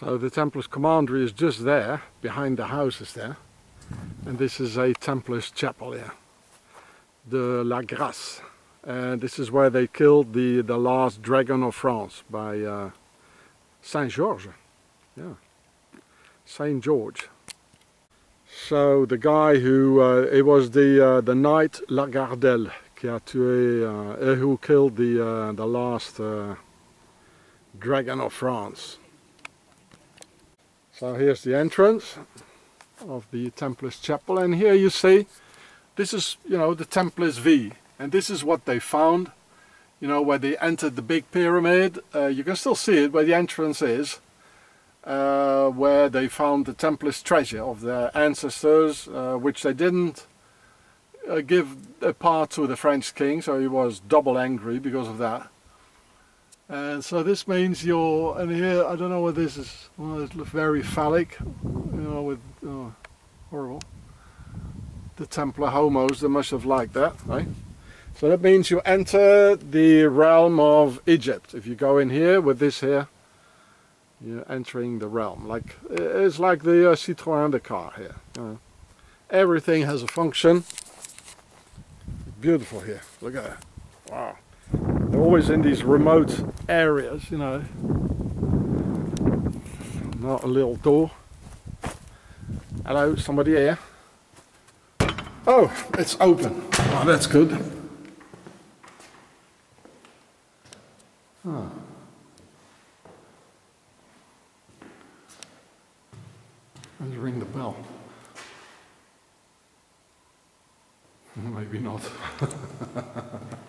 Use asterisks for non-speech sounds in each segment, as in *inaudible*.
So the Templars commandery is just there, behind the houses there. And this is a Templars chapel here. De la Grace. And this is where they killed the, the last dragon of France by uh, Saint George. Yeah. Saint George. So the guy who, uh, it was the, uh, the knight Lagardelle qui a tué, uh, who killed the, uh, the last uh, dragon of France. So here's the entrance of the Templars chapel and here you see this is you know the Templars V and this is what they found you know where they entered the big pyramid. Uh, you can still see it where the entrance is uh, where they found the Templars treasure of their ancestors uh, which they didn't uh, give a part to the French king so he was double angry because of that and so this means you're, and here, I don't know what this is, well, very phallic, you know, with, oh, horrible. The Templar homos, they must have liked that, right? So that means you enter the realm of Egypt. If you go in here with this here, you're entering the realm. Like It's like the uh, Citroën the car here. You know. Everything has a function. Beautiful here, look at that. Wow. Always in these remote areas, you know. Not a little door. Hello, somebody here? Oh, it's open. Oh, that's good. Oh. Let's ring the bell. *laughs* Maybe not. *laughs*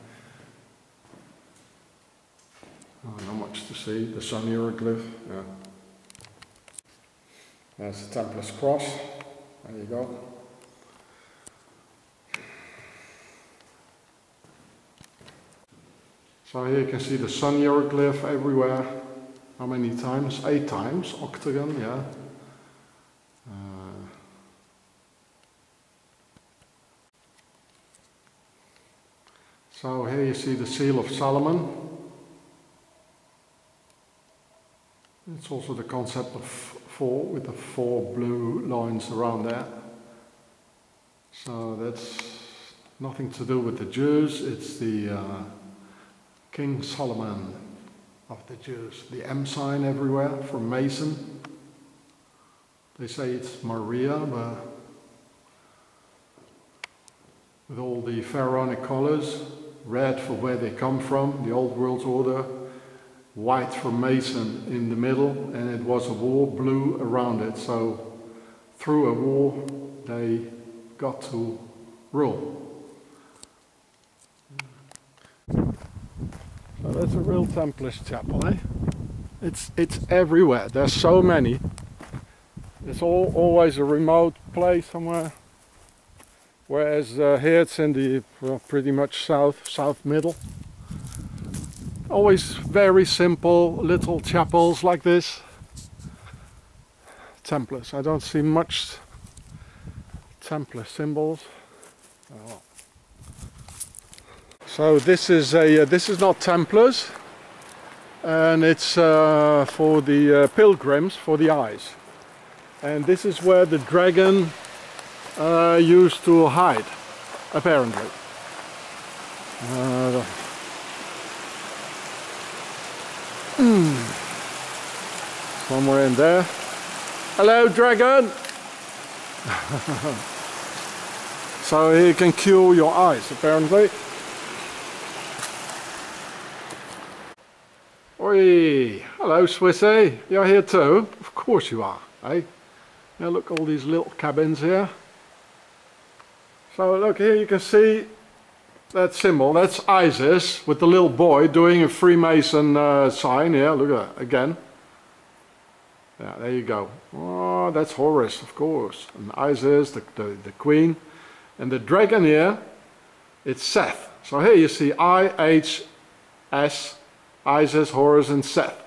Oh, not much to see. The sun hieroglyph. Yeah. There's the Templar's cross. There you go. So here you can see the sun hieroglyph everywhere. How many times? Eight times. Octagon, yeah. Uh, so here you see the seal of Solomon. It's also the concept of four with the four blue lines around there. So that's nothing to do with the Jews, it's the uh, King Solomon of the Jews. The M sign everywhere from Mason. They say it's Maria, but with all the pharaonic colors, red for where they come from, the old world order, white from Mason in the middle and it was a wall blue around it so through a wall they got to rule. So that's a real Templars chapel eh? It's, it's everywhere, there's so many. It's all, always a remote place somewhere. Whereas uh, here it's in the well, pretty much south, south middle always very simple little chapels like this. Templars. I don't see much Templar symbols. Oh. so this is a uh, this is not Templars. And it's uh, for the uh, pilgrims for the eyes. And this is where the dragon uh, used to hide apparently uh, Hmm. Somewhere in there. Hello, dragon! *laughs* so he can cure your eyes, apparently. Oi! Hello, Swissy. You're here too? Of course you are, eh? Now look, all these little cabins here. So look here, you can see that symbol, that's Isis with the little boy doing a Freemason uh, sign. Yeah, look at that again. Yeah, there you go. Oh, that's Horus, of course. And Isis, the, the, the queen. And the dragon here, it's Seth. So here you see I-H-S, Isis, Horus and Seth.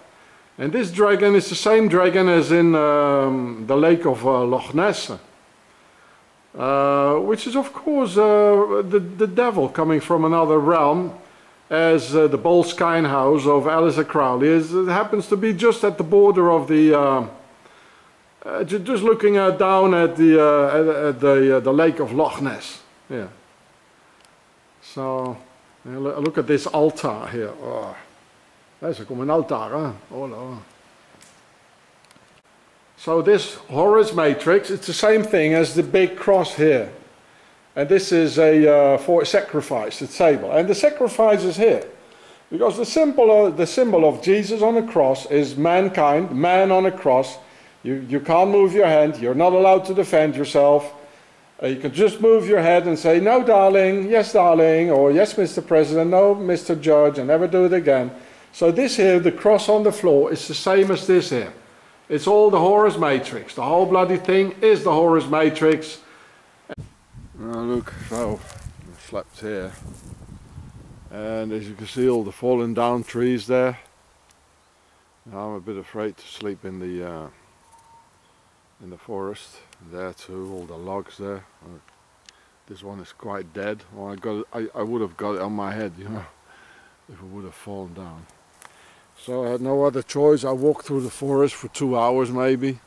And this dragon is the same dragon as in um, the lake of uh, Loch Ness. Uh, which is of course uh, the, the devil coming from another realm as uh, the Boleskine house of Aleister Crowley. Is, it happens to be just at the border of the, uh, uh, just looking down at the, at, at, the, the lake of Loch Ness. Yeah. So, look at this altar here. Oh. Daar komt een altaar, hè? Oh no. So this Horus matrix, it's the same thing as the big cross here. And this is a uh, for sacrifice, the table. And the sacrifice is here. Because the symbol, of, the symbol of Jesus on a cross is mankind, man on a cross. You, you can't move your hand. You're not allowed to defend yourself. Uh, you can just move your head and say, no, darling, yes, darling, or yes, Mr. President, no, Mr. Judge, and never do it again. So this here, the cross on the floor, is the same as this here. It's all the Horus matrix. The whole bloody thing is the Horus matrix. Now look, so I slept here. And as you can see all the fallen down trees there. Now I'm a bit afraid to sleep in the uh, in the forest. There too, all the logs there. This one is quite dead. Well, I got it, I, I would have got it on my head, you know, if it would have fallen down. So I had no other choice. I walked through the forest for two hours maybe.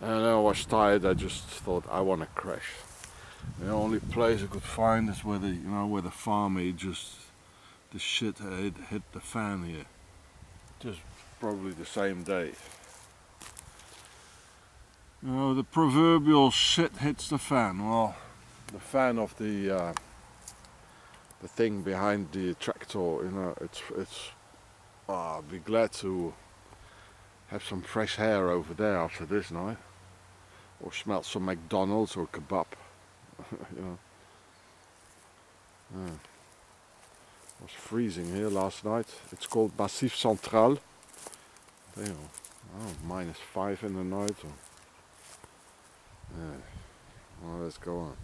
And I was tired. I just thought I want to crash. The only place I could find is where the you know where the farm just the shit had hit the fan here. Just probably the same day. You know the proverbial shit hits the fan. Well, the fan of the uh, the thing behind the tractor. You know it's it's. Oh, I'll be glad to have some fresh air over there after this night, or smell some McDonald's or kebab. *laughs* you know. Yeah. It was freezing here last night. It's called Massif Central. There you know, oh, minus five in the night. Or, yeah. Well, let's go on.